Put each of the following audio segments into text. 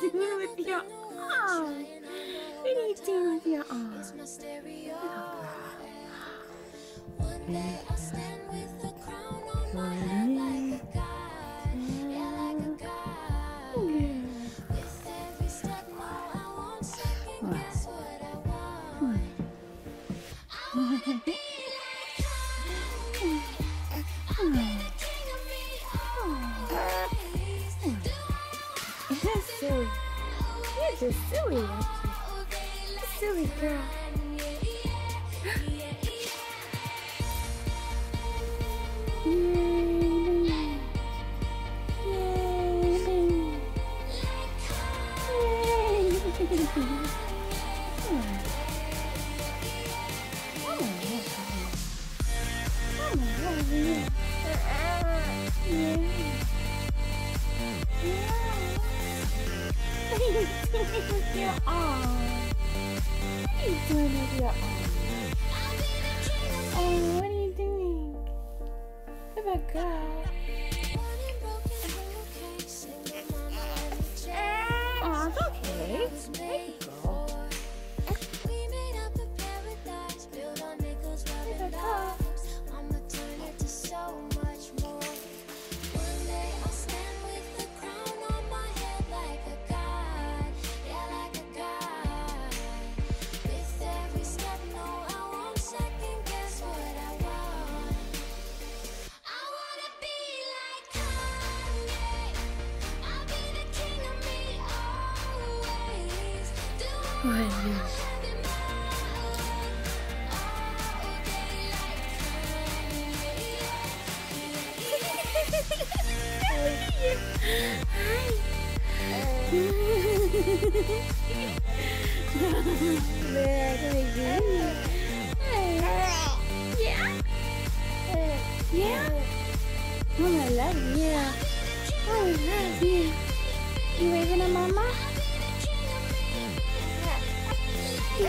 doing with your arm? What are you doing with your arm? Oh, This silly, Silly girl. yeah. Oh, my god. Okay. Yeah. Oh, I love you. Oh, I love you. You waving at mama? You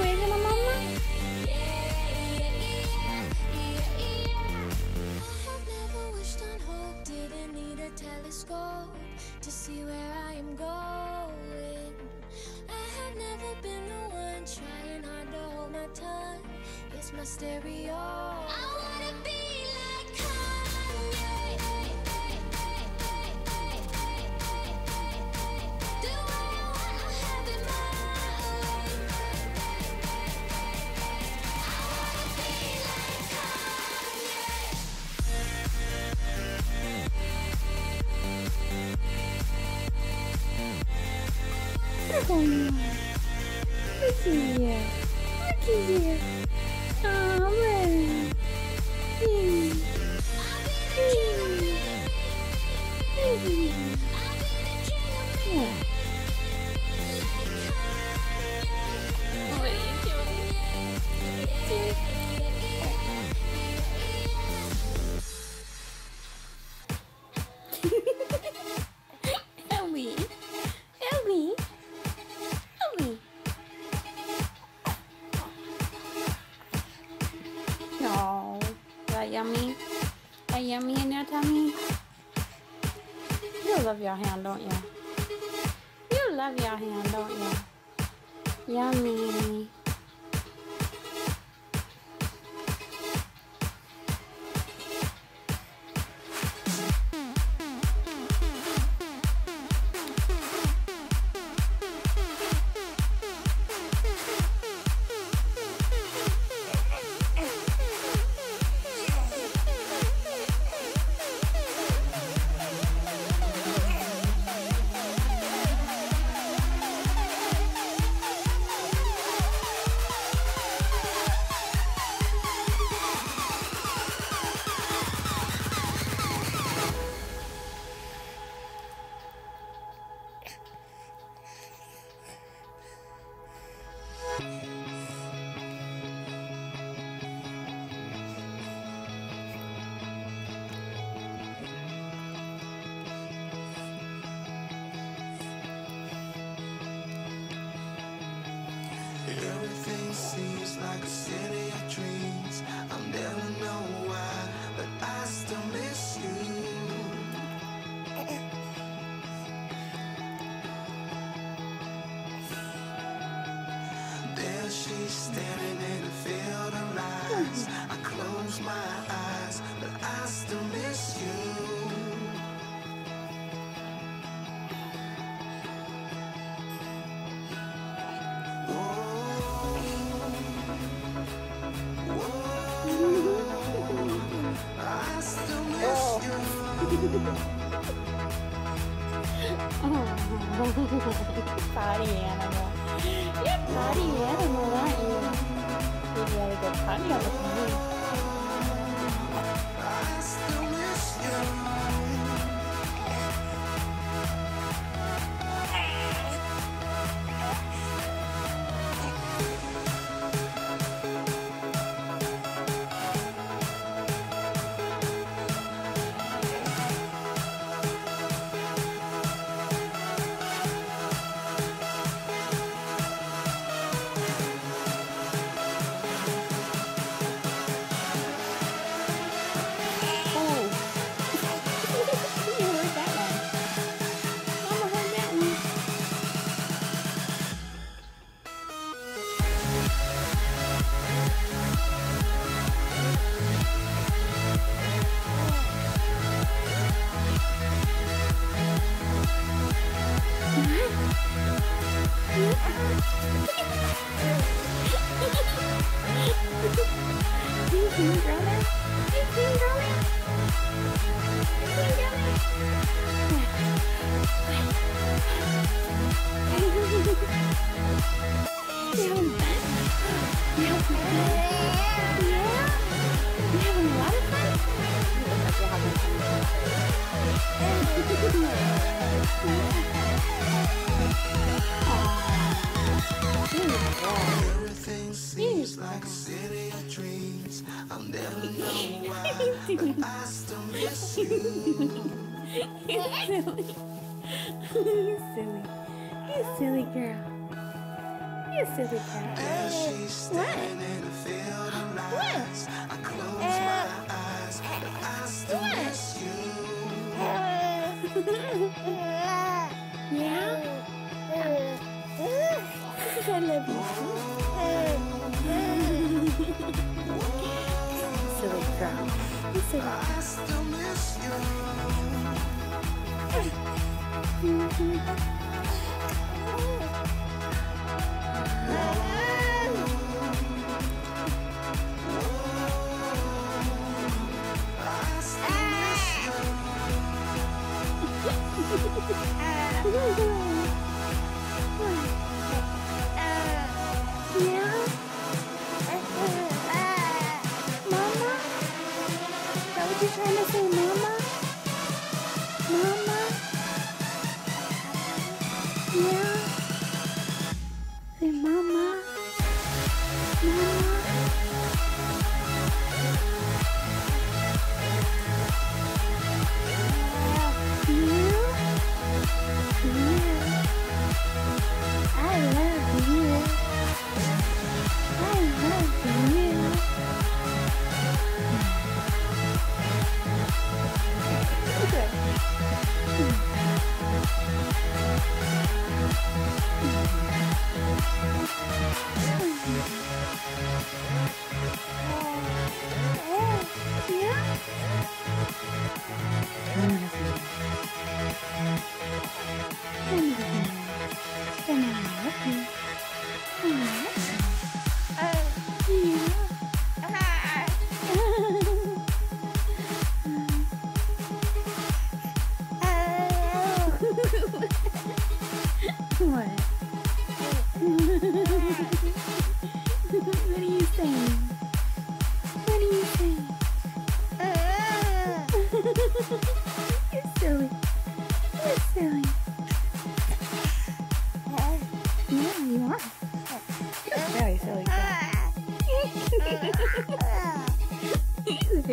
ain't gonna mama? See where I am going. I have never been the one trying hard my. It's my stereo. Look at you! Look at you! your hand, don't you? You love your hand, don't you? Yummy. party, yeah, the more party. Maybe I get party on the plane. Team Drummer? Team Drummer? Yeah. you silly. you silly. You silly girl. You silly girl.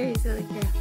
very silly cute.